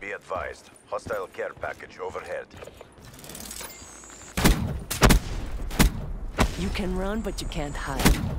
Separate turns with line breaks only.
Be advised. Hostile care package overhead.
You can run, but you can't hide.